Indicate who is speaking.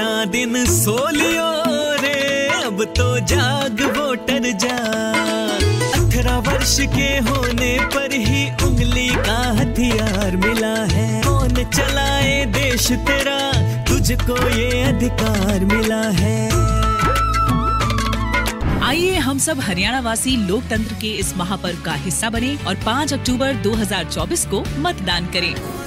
Speaker 1: दिन सो लियो रे। अब तो जाग वोटर जा। अठारह वर्ष के होने पर ही उंगली का हथियार मिला है। कौन चलाए देश तेरा? तुझको ये अधिकार मिला है।
Speaker 2: आइए हम सब हरियाणा वासी लोकतंत्र के इस महापर्व का हिस्सा बने और 5 अक्टूबर 2024 को मतदान करें।